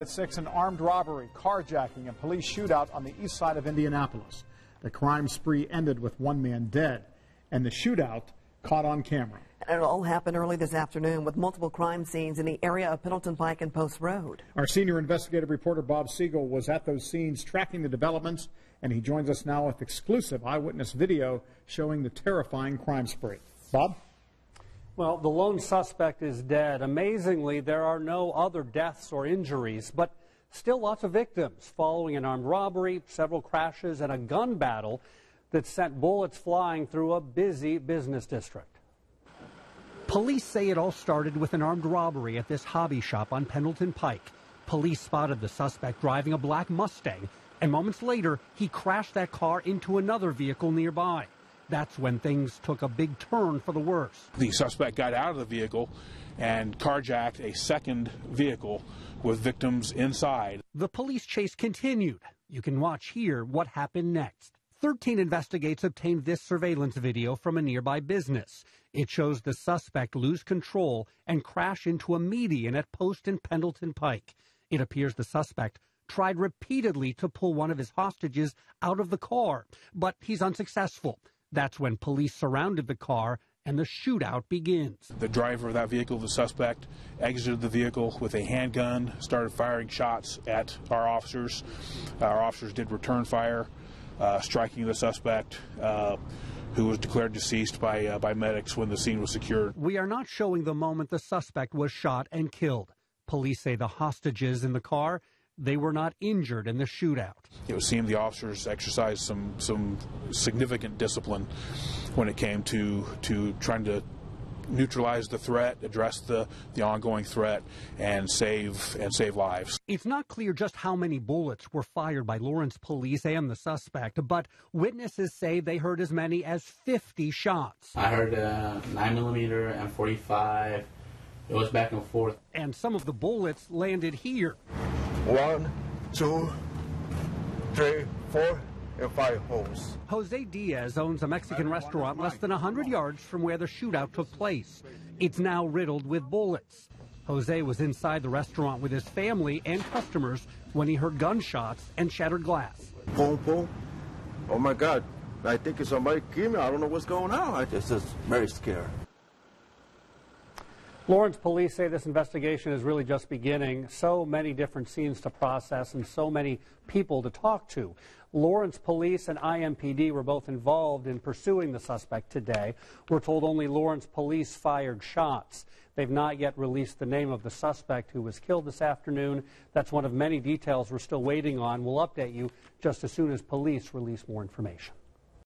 At 6, an armed robbery, carjacking, and police shootout on the east side of Indianapolis. The crime spree ended with one man dead, and the shootout caught on camera. And it all happened early this afternoon with multiple crime scenes in the area of Pendleton Pike and Post Road. Our senior investigative reporter Bob Segall was at those scenes tracking the developments, and he joins us now with exclusive eyewitness video showing the terrifying crime spree. Bob? Well, the lone suspect is dead. Amazingly, there are no other deaths or injuries, but still lots of victims following an armed robbery, several crashes, and a gun battle that sent bullets flying through a busy business district. Police say it all started with an armed robbery at this hobby shop on Pendleton Pike. Police spotted the suspect driving a black Mustang, and moments later, he crashed that car into another vehicle nearby. That's when things took a big turn for the worse. The suspect got out of the vehicle and carjacked a second vehicle with victims inside. The police chase continued. You can watch here what happened next. 13 Investigates obtained this surveillance video from a nearby business. It shows the suspect lose control and crash into a median at Post and Pendleton Pike. It appears the suspect tried repeatedly to pull one of his hostages out of the car, but he's unsuccessful. That's when police surrounded the car and the shootout begins. The driver of that vehicle, the suspect, exited the vehicle with a handgun, started firing shots at our officers. Our officers did return fire, uh, striking the suspect. Uh, who was declared deceased by uh, by medics when the scene was secured. We are not showing the moment the suspect was shot and killed. Police say the hostages in the car they were not injured in the shootout. It would seem the officers exercised some some significant discipline when it came to to trying to neutralize the threat, address the, the ongoing threat, and save and save lives. It's not clear just how many bullets were fired by Lawrence police and the suspect, but witnesses say they heard as many as 50 shots. I heard a 9 millimeter and 45. It was back and forth. And some of the bullets landed here. One, two, three, four, and five holes. Jose Diaz owns a Mexican restaurant less than 100 yards from where the shootout took place. It's now riddled with bullets. Jose was inside the restaurant with his family and customers when he heard gunshots and shattered glass. Boom, boom. Oh my God. I think it's somebody killed me. I don't know what's going on. I just, very scared. Lawrence police say this investigation is really just beginning. So many different scenes to process and so many people to talk to. Lawrence police and IMPD were both involved in pursuing the suspect today. We're told only Lawrence police fired shots. They've not yet released the name of the suspect who was killed this afternoon. That's one of many details we're still waiting on. We'll update you just as soon as police release more information.